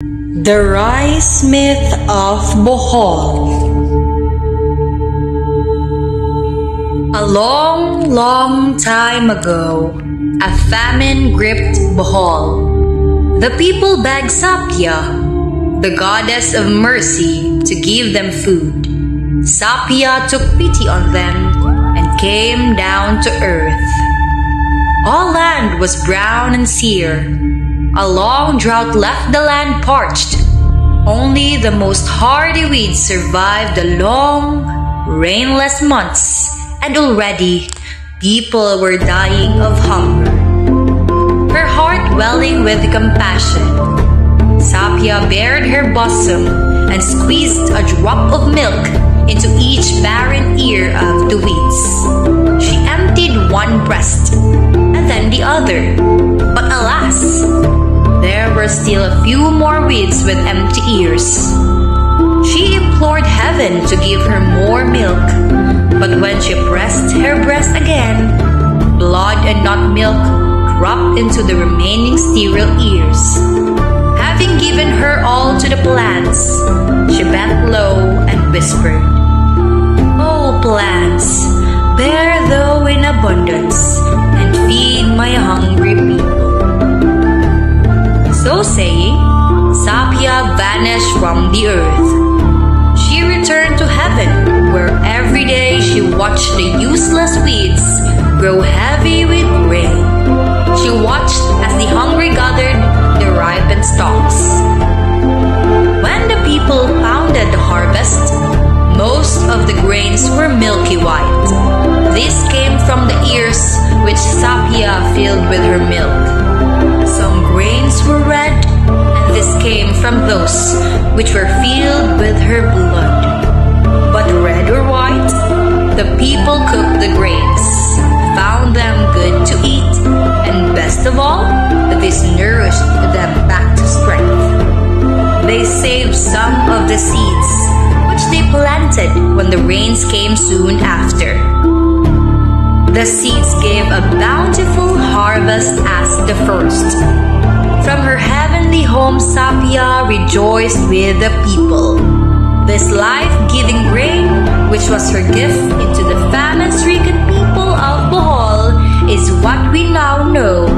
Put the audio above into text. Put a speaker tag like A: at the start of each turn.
A: The Rice Myth of Bohol A long, long time ago, a famine gripped Bohol. The people begged Sapia, the goddess of mercy, to give them food. Sapia took pity on them and came down to earth. All land was brown and sere. A long drought left the land parched. Only the most hardy weeds survived the long, rainless months, and already people were dying of hunger. Her heart welling with compassion, Sapia bared her bosom and squeezed a drop of milk into each barren ear of the weeds. She emptied one breast other. But alas, there were still a few more weeds with empty ears. She implored heaven to give her more milk, but when she pressed her breast again, blood and not milk dropped into the remaining sterile ears. Having given her all to the plants, she bent low and whispered, vanished from the earth. She returned to heaven, where every day she watched the useless weeds grow heavy with rain. She watched as the hungry gathered the ripened stalks. When the people pounded the harvest, most of the grains were milky white. This came from the ears which Sapia filled with her milk. Which were filled with her blood. But red or white, the people cooked the grains, found them good to eat, and best of all, this nourished them back to strength. They saved some of the seeds, which they planted when the rains came soon after. The seeds gave a bountiful harvest as the first home Sapia rejoiced with the people. This life giving grain, which was her gift into the famine stricken people of Bohol, is what we now know